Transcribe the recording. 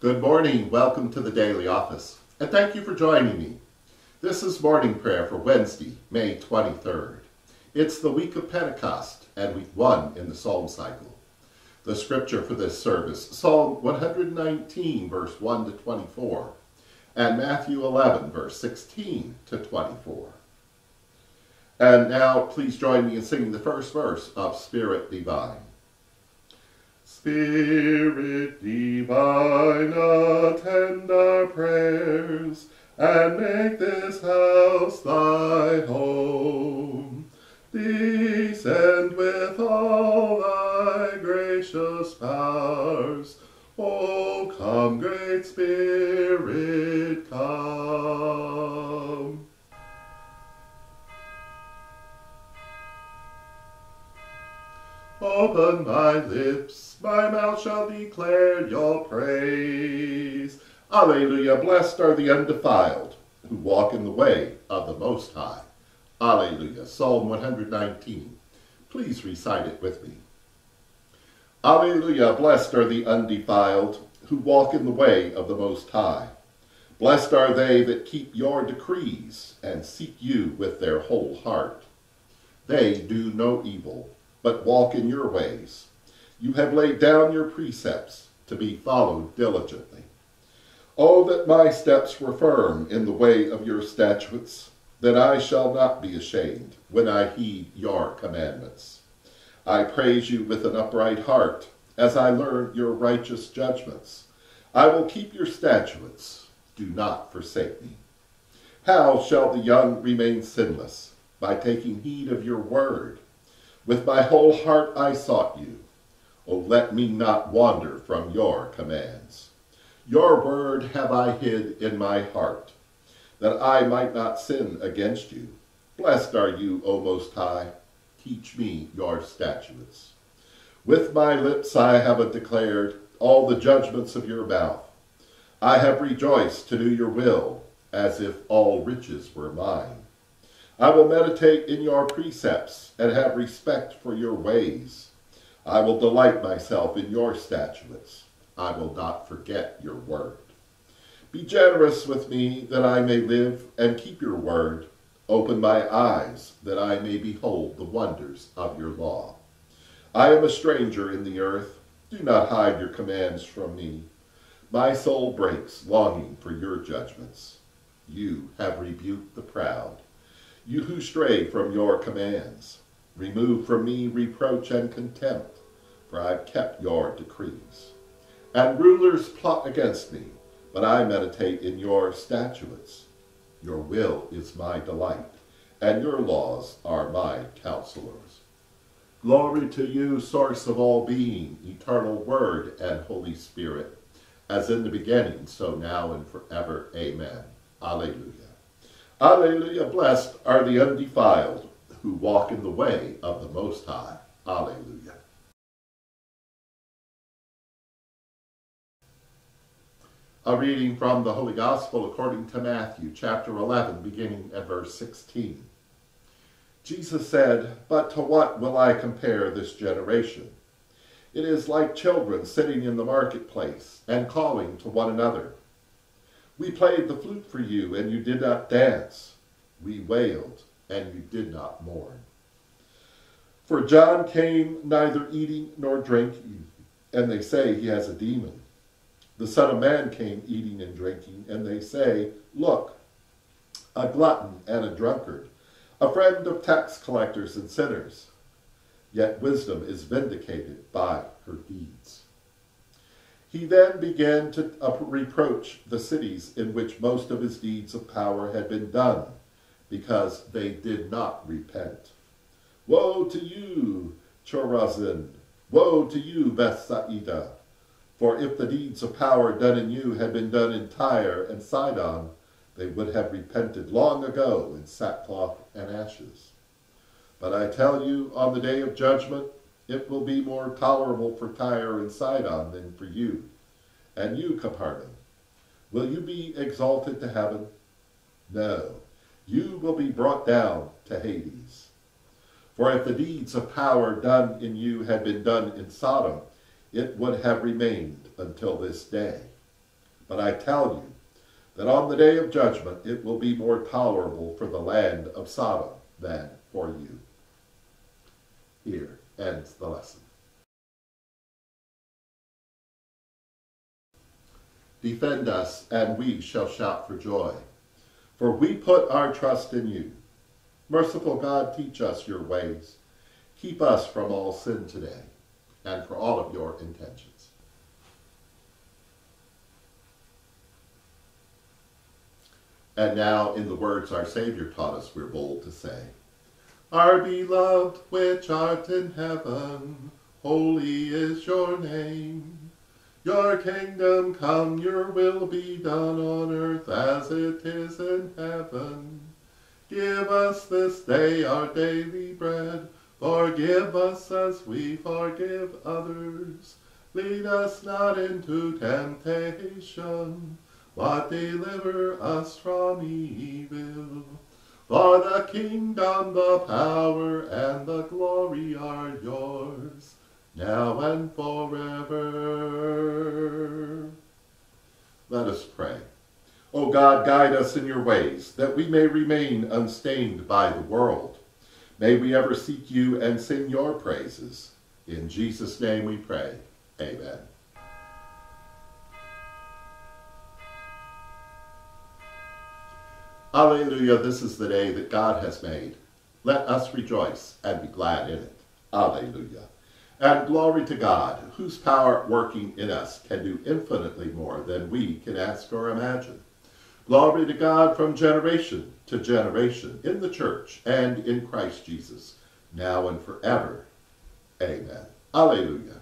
Good morning. Welcome to the Daily Office. And thank you for joining me. This is morning prayer for Wednesday, May 23rd. It's the week of Pentecost and week one in the Psalm cycle. The scripture for this service, Psalm 119, verse 1 to 24, and Matthew 11, verse 16 to 24. And now please join me in singing the first verse of Spirit Divine. Spirit divine, attend our prayers, and make this house thy home. Descend with all thy gracious powers. O come, great Spirit, come. Open my lips, my mouth shall declare your praise. Alleluia, blessed are the undefiled, who walk in the way of the Most High. Alleluia, Psalm 119. Please recite it with me. Alleluia, blessed are the undefiled, who walk in the way of the Most High. Blessed are they that keep your decrees, and seek you with their whole heart. They do no evil but walk in your ways. You have laid down your precepts to be followed diligently. Oh, that my steps were firm in the way of your statutes, that I shall not be ashamed when I heed your commandments. I praise you with an upright heart as I learn your righteous judgments. I will keep your statutes. Do not forsake me. How shall the young remain sinless? By taking heed of your word. With my whole heart I sought you. O let me not wander from your commands. Your word have I hid in my heart, that I might not sin against you. Blessed are you, O Most High. Teach me your statutes. With my lips I have declared all the judgments of your mouth. I have rejoiced to do your will, as if all riches were mine. I will meditate in your precepts and have respect for your ways. I will delight myself in your statutes. I will not forget your word. Be generous with me that I may live and keep your word. Open my eyes that I may behold the wonders of your law. I am a stranger in the earth. Do not hide your commands from me. My soul breaks, longing for your judgments. You have rebuked the proud you who stray from your commands. Remove from me reproach and contempt, for I have kept your decrees. And rulers plot against me, but I meditate in your statutes. Your will is my delight, and your laws are my counselors. Glory to you, source of all being, eternal Word and Holy Spirit, as in the beginning, so now and forever. Amen. Alleluia. Alleluia. Blessed are the undefiled who walk in the way of the Most High. Alleluia. A reading from the Holy Gospel according to Matthew, chapter 11, beginning at verse 16. Jesus said, But to what will I compare this generation? It is like children sitting in the marketplace and calling to one another. We played the flute for you, and you did not dance. We wailed, and you did not mourn. For John came neither eating nor drinking, and they say he has a demon. The Son of Man came eating and drinking, and they say, Look, a glutton and a drunkard, a friend of tax collectors and sinners. Yet wisdom is vindicated by her deeds. He then began to reproach the cities in which most of his deeds of power had been done, because they did not repent. Woe to you, Chorazin! Woe to you, Bethsaida! For if the deeds of power done in you had been done in Tyre and Sidon, they would have repented long ago in sackcloth and ashes. But I tell you, on the day of judgment, it will be more tolerable for Tyre and Sidon than for you. And you, Capernaum, will you be exalted to heaven? No, you will be brought down to Hades. For if the deeds of power done in you had been done in Sodom, it would have remained until this day. But I tell you that on the day of judgment it will be more tolerable for the land of Sodom than for you. Here ends the lesson. Defend us, and we shall shout for joy. For we put our trust in you. Merciful God, teach us your ways. Keep us from all sin today, and for all of your intentions. And now, in the words our Savior taught us, we're bold to say, Our beloved, which art in heaven, holy is your name. Your kingdom come, your will be done on earth as it is in heaven. Give us this day our daily bread. Forgive us as we forgive others. Lead us not into temptation, but deliver us from evil. For the kingdom, the power, and the glory are yours now and forever. Let us pray. O God, guide us in your ways, that we may remain unstained by the world. May we ever seek you and sing your praises. In Jesus' name we pray. Amen. Alleluia, this is the day that God has made. Let us rejoice and be glad in it. Alleluia. And glory to God, whose power working in us can do infinitely more than we can ask or imagine. Glory to God from generation to generation in the church and in Christ Jesus, now and forever. Amen. Alleluia.